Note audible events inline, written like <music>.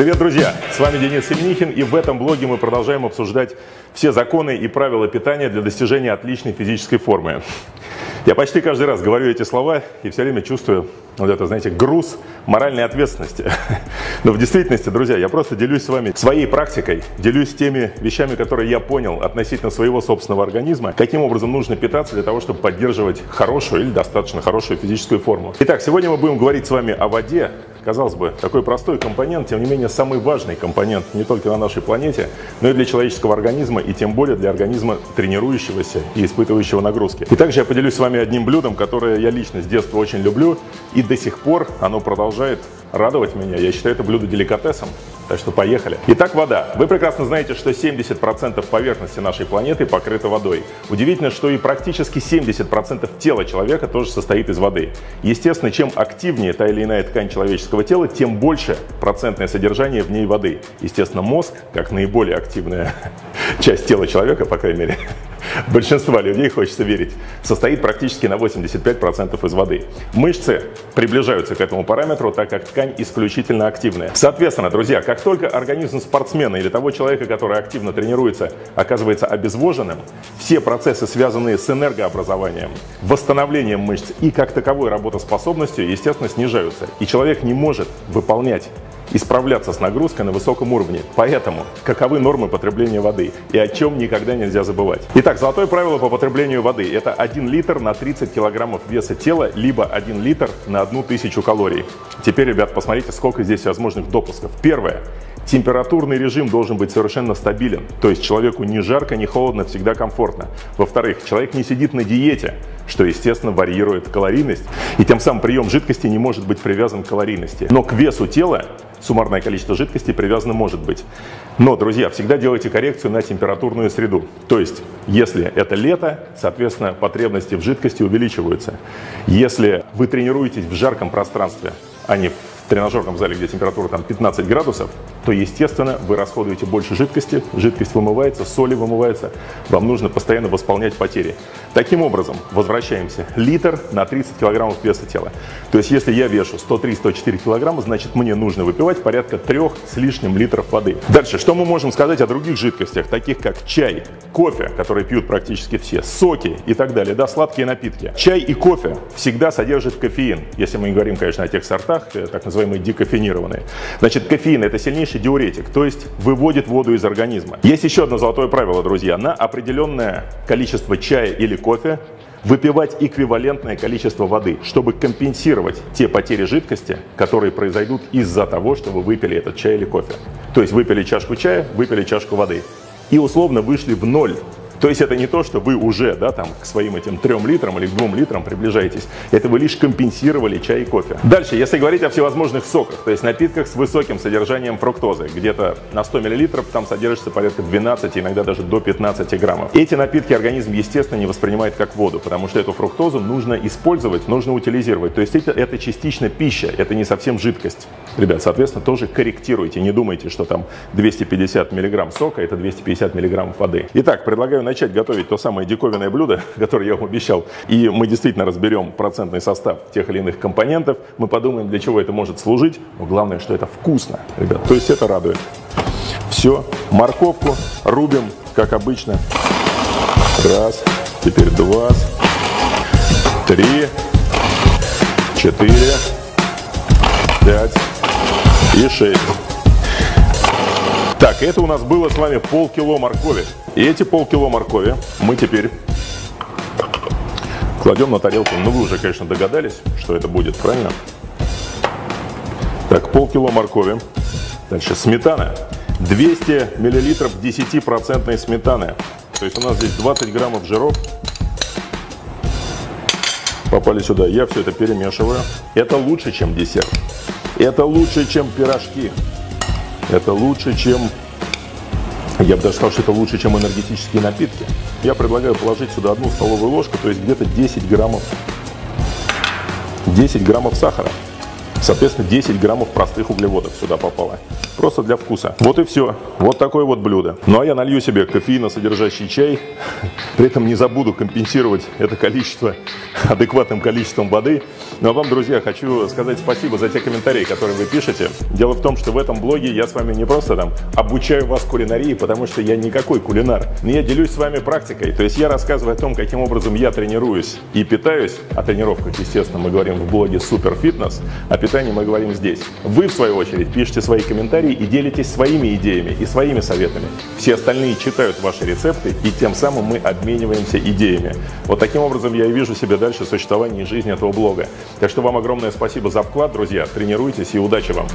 Привет, друзья! С вами Денис Семенихин, и в этом блоге мы продолжаем обсуждать все законы и правила питания для достижения отличной физической формы. Я почти каждый раз говорю эти слова и все время чувствую вот это, знаете, груз моральной ответственности. <laughs> Но в действительности, друзья, я просто делюсь с вами своей практикой, делюсь теми вещами, которые я понял относительно своего собственного организма, каким образом нужно питаться для того, чтобы поддерживать хорошую или достаточно хорошую физическую форму. Итак, сегодня мы будем говорить с вами о воде, Казалось бы, такой простой компонент, тем не менее самый важный компонент не только на нашей планете, но и для человеческого организма, и тем более для организма тренирующегося и испытывающего нагрузки. И также я поделюсь с вами одним блюдом, которое я лично с детства очень люблю, и до сих пор оно продолжает радовать меня. Я считаю это блюдо деликатесом. Так что поехали. Итак, вода. Вы прекрасно знаете, что 70% поверхности нашей планеты покрыта водой. Удивительно, что и практически 70% тела человека тоже состоит из воды. Естественно, чем активнее та или иная ткань человеческого тела, тем больше процентное содержание в ней воды. Естественно, мозг, как наиболее активная <laughs> часть тела человека, по крайней мере, <laughs> большинства людей, хочется верить, состоит практически на 85% из воды. Мышцы приближаются к этому параметру, так как ткань исключительно активная. Соответственно, друзья, как только организм спортсмена или того человека, который активно тренируется, оказывается обезвоженным, все процессы, связанные с энергообразованием, восстановлением мышц и как таковой работоспособностью, естественно, снижаются. И человек не может выполнять и справляться с нагрузкой на высоком уровне. Поэтому, каковы нормы потребления воды и о чем никогда нельзя забывать. Итак, золотое правило по потреблению воды – это 1 литр на 30 килограммов веса тела, либо 1 литр на 1000 калорий. Теперь, ребят, посмотрите, сколько здесь возможных допусков. Первое. Температурный режим должен быть совершенно стабилен, то есть человеку ни жарко, ни холодно, всегда комфортно. Во-вторых, человек не сидит на диете, что, естественно, варьирует калорийность, и тем самым прием жидкости не может быть привязан к калорийности. Но к весу тела суммарное количество жидкости привязано может быть. Но, друзья, всегда делайте коррекцию на температурную среду. То есть, если это лето, соответственно, потребности в жидкости увеличиваются. Если вы тренируетесь в жарком пространстве, а не в тренажерном зале, где температура там 15 градусов, то, естественно, вы расходуете больше жидкости, жидкость вымывается, соли вымывается, вам нужно постоянно восполнять потери. Таким образом, возвращаемся. Литр на 30 килограммов веса тела. То есть, если я вешу 103-104 килограмма, значит, мне нужно выпивать порядка трех с лишним литров воды. Дальше, что мы можем сказать о других жидкостях, таких как чай, кофе, которые пьют практически все, соки и так далее, да, сладкие напитки. Чай и кофе всегда содержат кофеин, если мы говорим, конечно, о тех сортах, э, так называемых называемые декофенированные. Значит, кофеин – это сильнейший диуретик, то есть выводит воду из организма. Есть еще одно золотое правило, друзья. На определенное количество чая или кофе выпивать эквивалентное количество воды, чтобы компенсировать те потери жидкости, которые произойдут из-за того, что вы выпили этот чай или кофе. То есть выпили чашку чая, выпили чашку воды. И условно вышли в ноль то есть это не то, что вы уже да, там, к своим этим трем литрам или к двум литрам приближаетесь. Это вы лишь компенсировали чай и кофе. Дальше, если говорить о всевозможных соках, то есть напитках с высоким содержанием фруктозы, где-то на 100 мл там содержится порядка 12, иногда даже до 15 граммов. Эти напитки организм, естественно, не воспринимает как воду, потому что эту фруктозу нужно использовать, нужно утилизировать. То есть это, это частично пища, это не совсем жидкость. Ребят, соответственно, тоже корректируйте. Не думайте, что там 250 миллиграмм сока – это 250 миллиграммов воды. Итак, предлагаю начать готовить то самое диковинное блюдо, <laughs> которое я вам обещал, и мы действительно разберем процентный состав тех или иных компонентов, мы подумаем, для чего это может служить, но главное, что это вкусно, ребят, то есть это радует. Все, морковку рубим, как обычно. Раз, теперь два, три, четыре, пять и шесть. Так, это у нас было с вами полкило моркови. И эти полкило моркови мы теперь кладем на тарелку. Ну, вы уже, конечно, догадались, что это будет, правильно? Так, полкило моркови. Дальше сметана. 200 миллилитров 10% сметаны. То есть у нас здесь 20 граммов жиров. Попали сюда. Я все это перемешиваю. Это лучше, чем десерт. Это лучше, чем пирожки. Это лучше, чем... Я бы даже сказал, что это лучше, чем энергетические напитки. Я предлагаю положить сюда одну столовую ложку, то есть где-то 10 граммов 10 граммов сахара. Соответственно, 10 граммов простых углеводов сюда попало. Просто для вкуса. Вот и все. Вот такое вот блюдо. Ну а я налью себе кофеиносодержащий чай. <laughs> При этом не забуду компенсировать это количество <laughs> адекватным количеством воды. Ну а вам, друзья, хочу сказать спасибо за те комментарии, которые вы пишете. Дело в том, что в этом блоге я с вами не просто там обучаю вас кулинарии, потому что я никакой кулинар. Но я делюсь с вами практикой. То есть я рассказываю о том, каким образом я тренируюсь и питаюсь. О тренировках, естественно, мы говорим в блоге Супер Фитнес. О питании мы говорим здесь. Вы, в свою очередь, пишите свои комментарии и делитесь своими идеями и своими советами. Все остальные читают ваши рецепты, и тем самым мы обмениваемся идеями. Вот таким образом я и вижу себе дальше существование и жизнь этого блога. Так что вам огромное спасибо за вклад, друзья. Тренируйтесь и удачи вам!